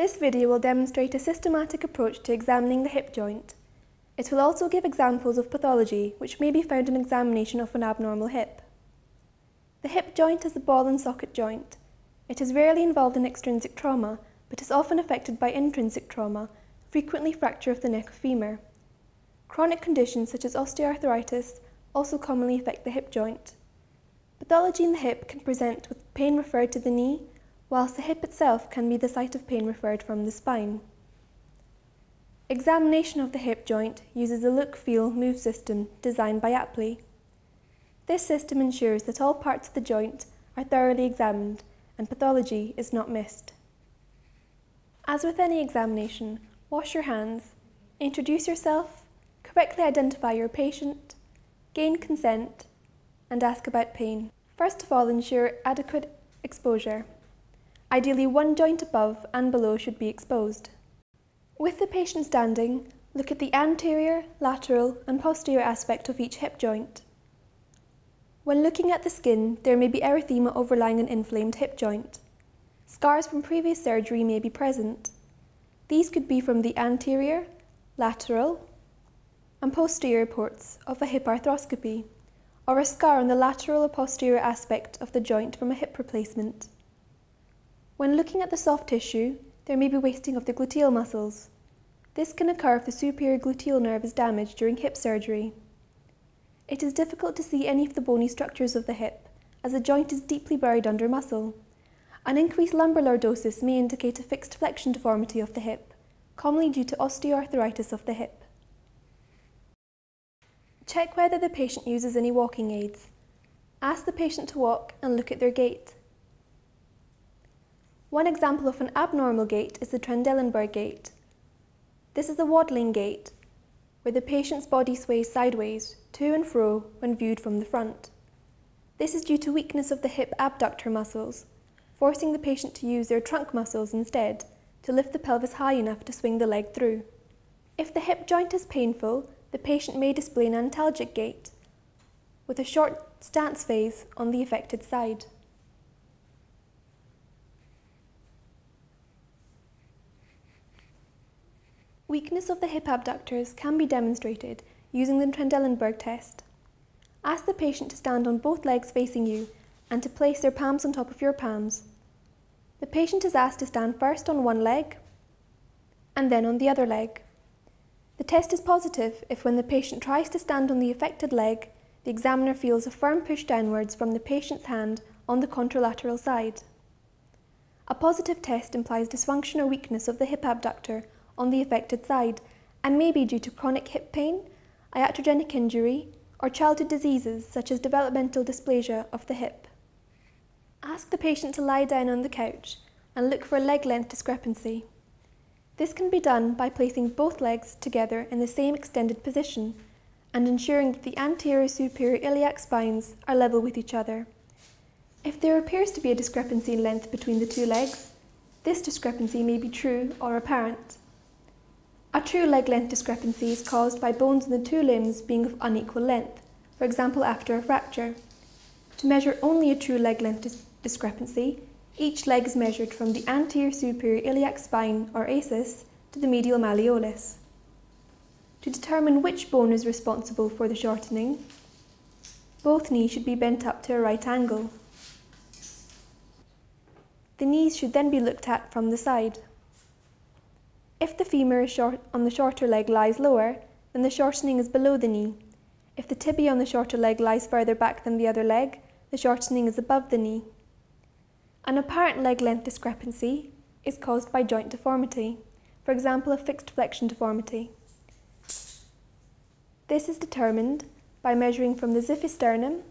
This video will demonstrate a systematic approach to examining the hip joint. It will also give examples of pathology which may be found in examination of an abnormal hip. The hip joint is a ball and socket joint. It is rarely involved in extrinsic trauma, but is often affected by intrinsic trauma, frequently fracture of the neck or femur. Chronic conditions such as osteoarthritis also commonly affect the hip joint. Pathology in the hip can present with pain referred to the knee, whilst the hip itself can be the site of pain referred from the spine. Examination of the hip joint uses a look-feel-move system designed by Apley. This system ensures that all parts of the joint are thoroughly examined and pathology is not missed. As with any examination, wash your hands, introduce yourself, correctly identify your patient, gain consent, and ask about pain. First of all, ensure adequate exposure. Ideally, one joint above and below should be exposed. With the patient standing, look at the anterior, lateral, and posterior aspect of each hip joint. When looking at the skin, there may be erythema overlying an inflamed hip joint. Scars from previous surgery may be present. These could be from the anterior, lateral, and posterior ports of a hip arthroscopy or a scar on the lateral or posterior aspect of the joint from a hip replacement. When looking at the soft tissue, there may be wasting of the gluteal muscles. This can occur if the superior gluteal nerve is damaged during hip surgery. It is difficult to see any of the bony structures of the hip, as the joint is deeply buried under muscle. An increased lumbar lordosis may indicate a fixed flexion deformity of the hip, commonly due to osteoarthritis of the hip. Check whether the patient uses any walking aids. Ask the patient to walk and look at their gait. One example of an abnormal gait is the Trendelenburg gait. This is a waddling gait, where the patient's body sways sideways, to and fro, when viewed from the front. This is due to weakness of the hip abductor muscles, forcing the patient to use their trunk muscles instead to lift the pelvis high enough to swing the leg through. If the hip joint is painful, the patient may display an antalgic gait, with a short stance phase on the affected side. Weakness of the hip abductors can be demonstrated using the Trendelenburg test. Ask the patient to stand on both legs facing you and to place their palms on top of your palms. The patient is asked to stand first on one leg and then on the other leg. The test is positive if when the patient tries to stand on the affected leg, the examiner feels a firm push downwards from the patient's hand on the contralateral side. A positive test implies dysfunction or weakness of the hip abductor on the affected side and may be due to chronic hip pain, iatrogenic injury, or childhood diseases such as developmental dysplasia of the hip. Ask the patient to lie down on the couch and look for a leg length discrepancy. This can be done by placing both legs together in the same extended position and ensuring that the anterior superior iliac spines are level with each other. If there appears to be a discrepancy in length between the two legs, this discrepancy may be true or apparent. A true leg length discrepancy is caused by bones in the two limbs being of unequal length, for example after a fracture. To measure only a true leg length dis discrepancy, each leg is measured from the anterior superior iliac spine, or ASIS, to the medial malleolus. To determine which bone is responsible for the shortening, both knees should be bent up to a right angle. The knees should then be looked at from the side. If the femur short on the shorter leg lies lower, then the shortening is below the knee. If the tibia on the shorter leg lies further back than the other leg, the shortening is above the knee. An apparent leg length discrepancy is caused by joint deformity, for example a fixed flexion deformity. This is determined by measuring from the xiphisternum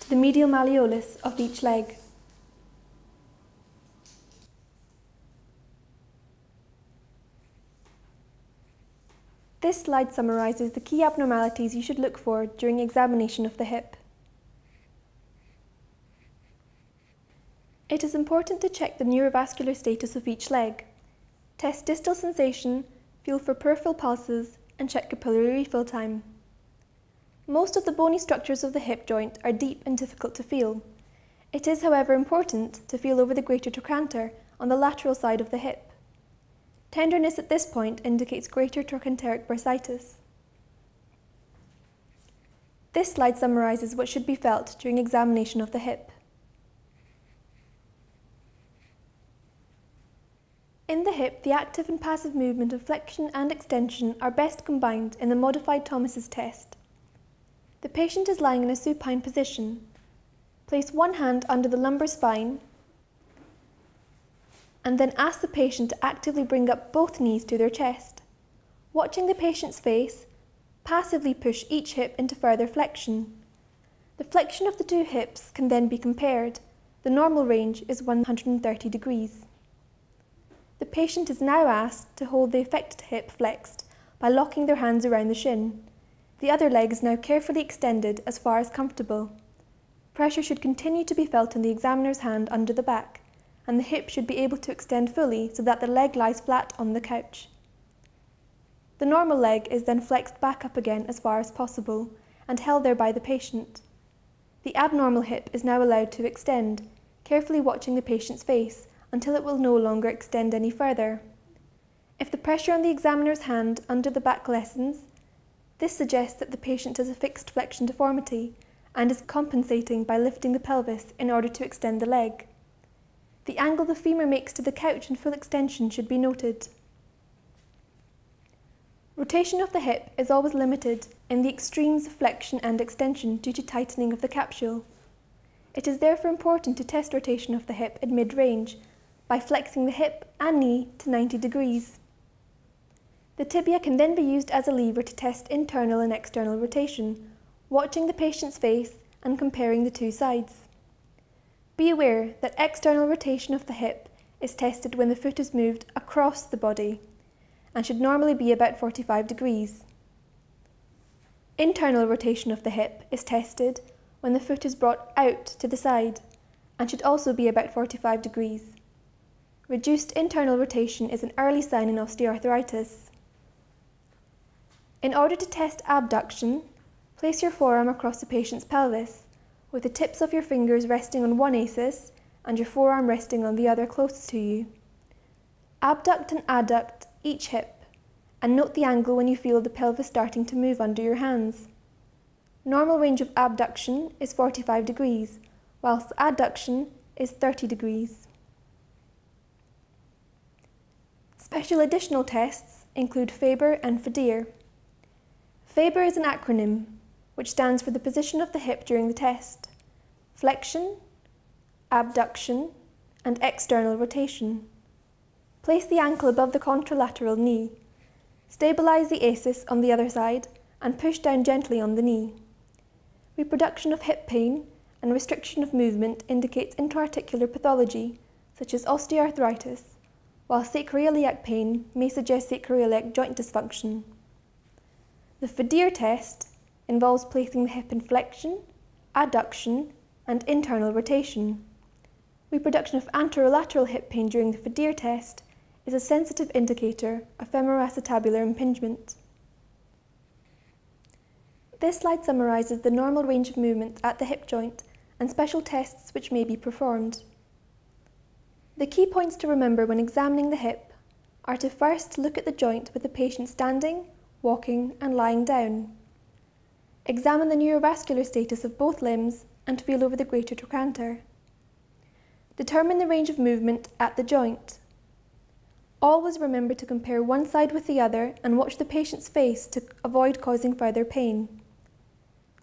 to the medial malleolus of each leg. This slide summarises the key abnormalities you should look for during examination of the hip. It is important to check the neurovascular status of each leg. Test distal sensation, feel for peripheral pulses, and check capillary refill time. Most of the bony structures of the hip joint are deep and difficult to feel. It is, however, important to feel over the greater trochanter on the lateral side of the hip. Tenderness at this point indicates greater trochanteric bursitis. This slide summarises what should be felt during examination of the hip. In the hip, the active and passive movement of flexion and extension are best combined in the modified Thomas's test. The patient is lying in a supine position. Place one hand under the lumbar spine and then ask the patient to actively bring up both knees to their chest. Watching the patient's face, passively push each hip into further flexion. The flexion of the two hips can then be compared. The normal range is 130 degrees. The patient is now asked to hold the affected hip flexed by locking their hands around the shin. The other leg is now carefully extended as far as comfortable. Pressure should continue to be felt in the examiner's hand under the back, and the hip should be able to extend fully so that the leg lies flat on the couch. The normal leg is then flexed back up again as far as possible and held there by the patient. The abnormal hip is now allowed to extend, carefully watching the patient's face until it will no longer extend any further. If the pressure on the examiner's hand under the back lessens, this suggests that the patient has a fixed flexion deformity and is compensating by lifting the pelvis in order to extend the leg. The angle the femur makes to the couch in full extension should be noted. Rotation of the hip is always limited in the extremes of flexion and extension due to tightening of the capsule. It is therefore important to test rotation of the hip at mid-range by flexing the hip and knee to 90 degrees. The tibia can then be used as a lever to test internal and external rotation, watching the patient's face and comparing the two sides. Be aware that external rotation of the hip is tested when the foot is moved across the body and should normally be about 45 degrees. Internal rotation of the hip is tested when the foot is brought out to the side and should also be about 45 degrees. Reduced internal rotation is an early sign in osteoarthritis. In order to test abduction, place your forearm across the patient's pelvis, with the tips of your fingers resting on one ASIS and your forearm resting on the other closest to you. Abduct and adduct each hip, and note the angle when you feel the pelvis starting to move under your hands. Normal range of abduction is 45 degrees, whilst adduction is 30 degrees. Special additional tests include Faber and Fadir. Faber is an acronym which stands for the position of the hip during the test, flexion, abduction, and external rotation. Place the ankle above the contralateral knee. Stabilise the ASIS on the other side and push down gently on the knee. Reproduction of hip pain and restriction of movement indicates intra-articular pathology, such as osteoarthritis, while sacroiliac pain may suggest sacroiliac joint dysfunction. The Fadir test involves placing the hip in flexion, adduction, and internal rotation. Reproduction of anterolateral hip pain during the Fadir test is a sensitive indicator of femoroacetabular impingement. This slide summarises the normal range of movement at the hip joint and special tests which may be performed. The key points to remember when examining the hip are to first look at the joint with the patient standing, walking and lying down. Examine the neurovascular status of both limbs and feel over the greater trochanter. Determine the range of movement at the joint. Always remember to compare one side with the other and watch the patient's face to avoid causing further pain.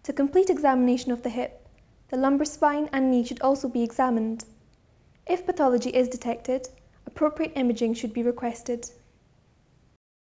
To complete examination of the hip, the lumbar spine and knee should also be examined. If pathology is detected, appropriate imaging should be requested.